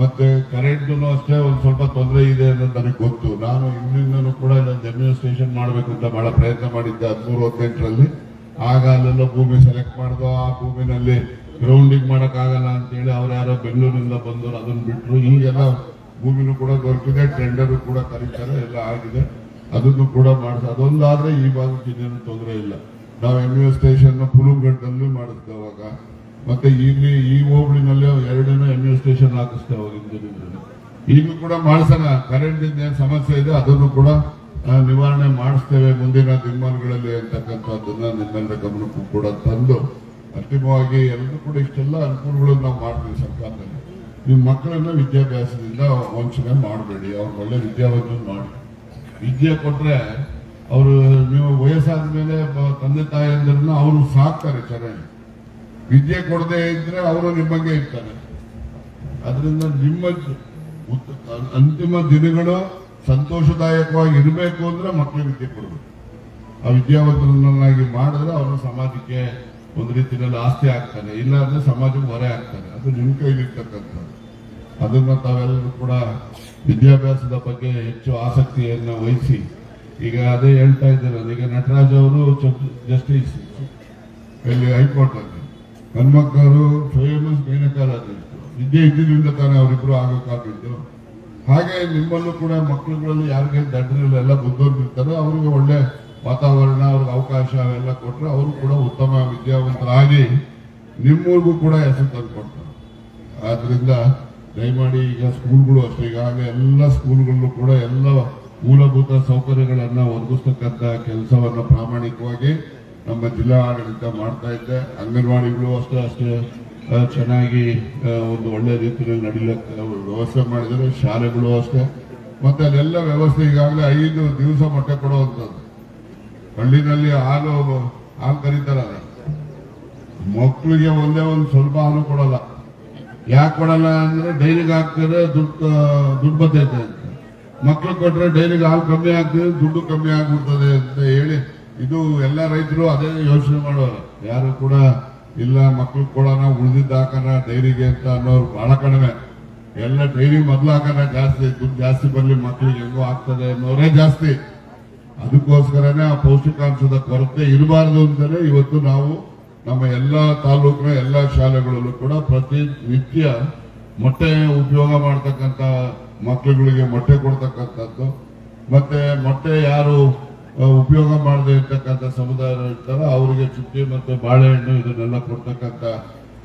ಮತ್ತೆ ಕರೆಂಟ್ ಅಷ್ಟೇ ಒಂದ್ ಸ್ವಲ್ಪ ತೊಂದರೆ ಇದೆ ಅನ್ನೋದು ನನಗೆ ಗೊತ್ತು. ನಾನು ಹಿಂದಿಂದನೂ ಕೂಡ ಇಲ್ಲೊಂದು ಸ್ಟೇಷನ್ ಮಾಡಬೇಕು ಅಂತ ಬಹಳ ಪ್ರಯತ್ನ ಮಾಡಿದ್ದೆ ಹದಿಮೂರು, ಹದಿನೆಂಟರಲ್ಲಿ. ಆಗ ಅಲ್ಲೆಲ್ಲ ಭೂಮಿ ಸೆಲೆಕ್ಟ್ ಮಾಡ್ದು ಆ ಭೂಮಿನಲ್ಲಿ ಗ್ರೌಂಡಿಂಗ್ ಮಾಡಕ್ ಆಗಲ್ಲ ಅಂತೇಳಿ ಅವ್ರು ಯಾರೋ ಬೆಂಗಳೂರಿಂದ ಬಂದವರು ಅದನ್ನ ಬಿಟ್ಟರು ಈಗೆಲ್ಲ ಭೂಮಿನೂ ಕೂಡ ದೊರಕಿದೆ ಟೆಂಡರ್ ಕೂಡ ಕರೀತಾರೆ, ಎಲ್ಲ ಆಗಿದೆ. ಅದನ್ನು ಕೂಡ ಮಾಡಿಸ, ಅದೊಂದಾದ್ರೆ ಈ ಭಾಗಕ್ಕೆ ಇನ್ನೇನು ತೊಂದರೆ ಇಲ್ಲ. ನಾವು ಇನ್ವೆಸ್ಟೇಷನ್ ಪುಲುಗಟ್ಟಲ್ಲಿ ಮಾಡಿಸ್ತೇವೆ ಅವಾಗ. ಮತ್ತೆ ಇಲ್ಲಿ ಈ ಹೋಬಳಿನಲ್ಲೇ ಎರಡನೇ ಇನ್ವೆಸ್ಟೇಷನ್ ಹಾಕಿಸ್ತೇವೆ ಅವಾಗ ಹಿಂದಿನಿಂದಲೇ. ಈಗಲೂ ಕೂಡ ಮಾಡಿಸೋಣ. ಕರೆಂಟ್ ಇಂದ ಏನ್ ಸಮಸ್ಯೆ ಇದೆ, ಅದನ್ನು ಕೂಡ ನಿವಾರಣೆ ಮಾಡಿಸ್ತೇವೆ ಮುಂದಿನ ದಿನಮಾನಗಳಲ್ಲಿ ಅಂತಕ್ಕಂಥದ್ದನ್ನ ನಿಮ್ಮೆಲ್ಲರ ಗಮನಕ್ಕೂ ಕೂಡ ತಂದು, ಅಂತಿಮವಾಗಿ ಎಲ್ಲರೂ ಕೂಡ ಇಷ್ಟೆಲ್ಲ ಅನುಕೂಲಗಳನ್ನು ನಾವು ಮಾಡ್ತೀವಿ ಸರ್ಕಾರದಲ್ಲಿ. ನಿಮ್ಮ ಮಕ್ಕಳನ್ನ ವಿದ್ಯಾಭ್ಯಾಸದಿಂದ ವಂಚನೆ ಮಾಡಬೇಡಿ. ಅವ್ರ ಒಳ್ಳೆ ವಿದ್ಯಾವಂತನ ಮಾಡಿ. ವಿದ್ಯೆ ಕೊಟ್ರೆ ಅವರು, ನೀವು ವಯಸ್ಸಾದ ಮೇಲೆ ತಂದೆ ತಾಯಿಯಂದ್ರನ್ನ ಅವರು ಸಾಕ್ತಾರೆ ಚೆನ್ನಾಗಿ. ವಿದ್ಯೆ ಕೊಡದೆ ಇದ್ರೆ ಅವರು ನಿಮ್ಮಂಗೆ ಇರ್ತಾರೆ. ಅದರಿಂದ ನಿಮ್ಮ ಅಂತಿಮ ದಿನಗಳು ಸಂತೋಷದಾಯಕವಾಗಿ ಇರಬೇಕು ಅಂದ್ರೆ ಮಕ್ಕಳಿಗೆ ವಿದ್ಯೆ ಕೊಡಬೇಕು. ಆ ವಿದ್ಯಾವಂತರನ್ನಾಗಿ ಮಾಡಿದ್ರೆ ಅವರು ಸಮಾಜಕ್ಕೆ ಒಂದು ರೀತಿಯಲ್ಲಿ ಆಸ್ತಿ ಆಗ್ತಾನೆ ಇಲ್ಲ ಅಂದ್ರೆ ಸಮಾಜಕ್ಕೆ ಹೊರೆ ಆಗ್ತಾನೆ ಅದು ನಿಮ್ಮ ಕೈಲಿರ್ತಕ್ಕಂಥದ್ದು ಅದನ್ನ ತಾವೆಲ್ಲರೂ ಕೂಡ ವಿದ್ಯಾಭ್ಯಾಸದ ಬಗ್ಗೆ ಹೆಚ್ಚು ಆಸಕ್ತಿಯನ್ನು ವಹಿಸಿ. ಈಗ ಅದೇ ಹೇಳ್ತಾ ಇದ್ದಾರೆ. ಈಗ ನಟರಾಜ್ ಅವರು ಜಸ್ಟಿಸ್ ಇಲ್ಲಿ ಹೈಕೋರ್ಟ್ ಅಲ್ಲಿ. ಹನುಮಕ್ಕವರು ಫೇಮಸ್ ಗೈನಕಾಲಜಿಸ್ಟ್ ಇದ್ದೇ ಇದ್ದಿದ್ದರಿಂದ ತಾನೇ ಅವರಿಬ್ರು ಆಗೋಕ್ಕಾಗಿದ್ದು ಹಾಗೆ ನಿಮ್ಮಲ್ಲೂ ಕೂಡ ಮಕ್ಕಳುಗಳಲ್ಲಿ ಯಾರಿಗೆ ದಡ್ಡರಿಲ್ಲ ಎಲ್ಲ ಬುದ್ಧಿರ್ತಾರೋ ಅವರಿಗೆ ಒಳ್ಳೆ ವಾತಾವರಣ, ಅವ್ರಿಗೆ ಅವಕಾಶ ಅವೆಲ್ಲ ಕೊಟ್ಟರೆ ಅವರು ಕೂಡ ಉತ್ತಮ ವಿದ್ಯಾವಂತರಾಗಿ ನಿಮ್ಮೂರಿಗೂ ಕೂಡ ಹೆಸರು ತಂದು ಕೊಡ್ತಾರೆ ಆದ್ರಿಂದ ದಯಮಾಡಿ ಈಗ ಸ್ಕೂಲ್ಗಳು ಅಷ್ಟೇ, ಈಗಾಗಲೇ ಎಲ್ಲ ಸ್ಕೂಲ್ಗಳಲ್ಲೂ ಕೂಡ ಎಲ್ಲ ಮೂಲಭೂತ ಸೌಕರ್ಯಗಳನ್ನು ಒದಗಿಸ್ತಕ್ಕಂಥ ಕೆಲಸವನ್ನು ಪ್ರಾಮಾಣಿಕವಾಗಿ ನಮ್ಮ ಜಿಲ್ಲಾ ಆಡಳಿತ ಮಾಡ್ತಾ ಇದ್ದೆ. ಅಂಗನವಾಡಿಗಳು ಅಷ್ಟೇ ಅಷ್ಟೇ ಚೆನ್ನಾಗಿ ಒಂದು ಒಳ್ಳೆ ರೀತಿಯಲ್ಲಿ ನಡೀಲಿಕ್ಕೆ ವ್ಯವಸ್ಥೆ ಮಾಡಿದರೆ ಶಾಲೆಗಳು ಅಷ್ಟೇ. ಮತ್ತೆ ಅಲ್ಲೆಲ್ಲ ವ್ಯವಸ್ಥೆ ಈಗಾಗಲೇ ಐದು ದಿವಸ ಮೊಟ್ಟೆ ಕೊಡುವಂಥದ್ದು. ಹಳ್ಳಿನಲ್ಲಿ ಹಾಲು ಹಾಲು ಕರೀತಾರಲ್ಲ ಮಕ್ಕಳಿಗೆ ಒಂದೇ ಒಂದು ಸ್ವಲ್ಪ ಹಾಲು ಕೊಡಲ್ಲ. ಯಾಕೆ ಕೊಡಲ್ಲ ಅಂದ್ರೆ ಡೈರಿಗೆ ಹಾಕ್ತಾರೆ, ದುಡ್ಡು ದುಡ್ಡು ಬರ್ತೈತೆ ಅಂತ. ಮಕ್ಳು ಕೊಟ್ರೆ ಡೈರಿಗೆ ಹಾಲು ಕಮ್ಮಿ ಆಗ್ತದೆ, ದುಡ್ಡು ಕಮ್ಮಿ ಆಗ್ಬಿಡ್ತದೆ ಅಂತ ಹೇಳಿ ಇದು ಎಲ್ಲ ರೈತರು ಅದೇ ಯೋಚನೆ ಮಾಡೋರು. ಯಾರು ಕೂಡ ಇಲ್ಲ, ಮಕ್ಳು ಕೊಡೋಣ ಉಳಿದಿದ್ದ ಹಾಕೋಣ ಡೈರಿಗೆ ಅಂತ ಅನ್ನೋರು ಬಹಳ ಕಡಿಮೆ. ಎಲ್ಲ ಡೈರಿ ಮೊದ್ಲು ಹಾಕೋಣ ಜಾಸ್ತಿ, ದುಡ್ಡು ಜಾಸ್ತಿ ಬರಲಿ ಮಕ್ಳಿಗೆ ಹೆಂಗೋ ಆಗ್ತದೆ ಅನ್ನೋರೇ ಜಾಸ್ತಿ. ಅದಕ್ಕೋಸ್ಕರನೇ ಆ ಪೌಷ್ಟಿಕಾಂಶದ ಕೊರತೆ ಇರಬಾರದು ಅಂತಲೇ ಇವತ್ತು ನಾವು ನಮ್ಮ ಎಲ್ಲ ತಾಲೂಕಿನ ಎಲ್ಲ ಶಾಲೆಗಳಲ್ಲೂ ಕೂಡ ಪ್ರತಿ ನಿತ್ಯ ಮೊಟ್ಟೆ ಉಪಯೋಗ ಮಾಡ್ತಕ್ಕಂಥ ಮಕ್ಕಳುಗಳಿಗೆ ಮೊಟ್ಟೆ ಕೊಡ್ತಕ್ಕಂಥದ್ದು. ಮತ್ತೆ ಮೊಟ್ಟೆ ಯಾರು ಉಪಯೋಗ ಮಾಡದೆ ಇರ್ತಕ್ಕಂಥ ಸಮುದಾಯ ಇರ್ತಾರೆ ಅವರಿಗೆ ಚುಟ್ಟಿ ಮತ್ತು ಬಾಳೆಹಣ್ಣು ಇದನ್ನೆಲ್ಲ ಕೊಡ್ತಕ್ಕಂಥ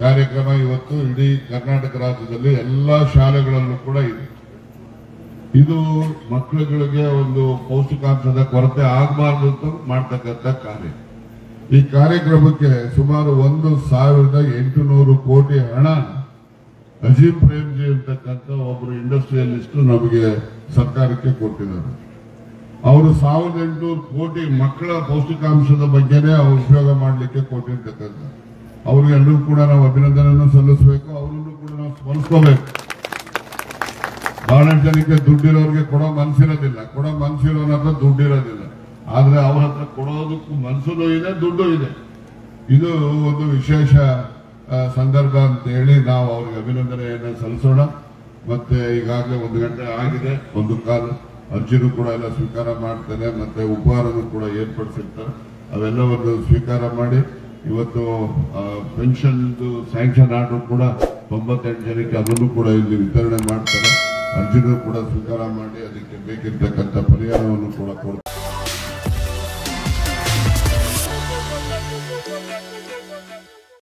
ಕಾರ್ಯಕ್ರಮ ಇವತ್ತು ಇಡೀ ಕರ್ನಾಟಕ ರಾಜ್ಯದಲ್ಲಿ ಎಲ್ಲ ಶಾಲೆಗಳಲ್ಲೂ ಕೂಡ ಇದೆ. ಇದು ಮಕ್ಕಳುಗಳಿಗೆ ಒಂದು ಪೌಷ್ಟಿಕಾಂಶದ ಕೊರತೆ ಆಗಬಾರ್ದು ಅಂತ ಮಾಡ್ತಕ್ಕಂಥ ಕಾರ್ಯ. ಈ ಕಾರ್ಯಕ್ರಮಕ್ಕೆ ಸುಮಾರು ಒಂದು ಸಾವಿರದ ಎಂಟುನೂರು ಕೋಟಿ ಹಣ ಅಜೀಂ ಪ್ರೇಮ್ಜಿ ಅಂತಕ್ಕಂಥ ಒಬ್ಬರು ಇಂಡಸ್ಟ್ರಿಯಲಿಸ್ಟ್ ನಮಗೆ ಸರ್ಕಾರಕ್ಕೆ ಕೊಟ್ಟಿದ್ದಾರೆ. ಅವರು ಸಾವಿರದ ಎಂಟುನೂರು ಕೋಟಿ ಮಕ್ಕಳ ಪೌಷ್ಟಿಕಾಂಶದ ಬಗ್ಗೆನೇ ಅವ್ರು ಉಪಯೋಗ ಮಾಡಲಿಕ್ಕೆ ಕೊಟ್ಟಿರ್ತಕ್ಕಂಥ ಅವ್ರಿಗೆಲ್ಲರೂ ಕೂಡ ನಾವು ಅಭಿನಂದನೆಯನ್ನು ಸಲ್ಲಿಸಬೇಕು, ಅವರನ್ನು ಕೂಡ ನಾವು ಸ್ಮರಿಸ್ಕೋಬೇಕು. ಬಹಳಷ್ಟು ಜನಕ್ಕೆ ದುಡ್ಡಿರೋರಿಗೆ ಕೊಡೋ ಮನಸ್ಸಿರೋದಿಲ್ಲ ಕೊಡೋ ಮನಸ್ಸಿರೋನ ಹತ್ರ ದುಡ್ಡಿರೋದಿಲ್ಲ. ಆದ್ರೆ ಅವ್ರ ಹತ್ರ ಕೊಡೋದಕ್ಕೂ ಮನಸ್ಸುನೂ ಇದೆ, ದುಡ್ಡು ಇದೆ. ಇದು ಒಂದು ವಿಶೇಷ ಸಂದರ್ಭ ಅಂತ ಹೇಳಿ ನಾವು ಅವ್ರಿಗೆ ಅಭಿನಂದನೆಯನ್ನು ಸಲ್ಲಿಸೋಣ. ಮತ್ತೆ ಈಗಾಗಲೇ ಒಂದು ಗಂಟೆ ಆಗಿದೆ, ಒಂದು ಕಾಲ. ಅರ್ಜಿನೂ ಕೂಡ ಎಲ್ಲ ಸ್ವೀಕಾರ ಮಾಡ್ತಾರೆ ಮತ್ತೆ ಉಪಹಾರನೂ ಕೂಡ ಏರ್ಪಡಿಸಿರ್ತಾರೆ. ಅವೆಲ್ಲವನ್ನು ಸ್ವೀಕಾರ ಮಾಡಿ, ಇವತ್ತು ಪೆನ್ಷನ್ ಸ್ಯಾಂಕ್ಷನ್ ಆರ್ಡರ್ ಕೂಡ ತೊಂಬತ್ತೆಂಟು ಜನಕ್ಕೆ ಅದನ್ನು ಕೂಡ ಇಲ್ಲಿ ವಿತರಣೆ ಮಾಡ್ತಾರೆ. ಅರ್ಜಿನೂ ಕೂಡ ಸ್ವೀಕಾರ ಮಾಡಿ, ಅದಕ್ಕೆ ಬೇಕಿರ್ತಕ್ಕಂಥ ಪರಿಹಾರವನ್ನು ಕೂಡ ಕೊಡ್ತಾರೆ.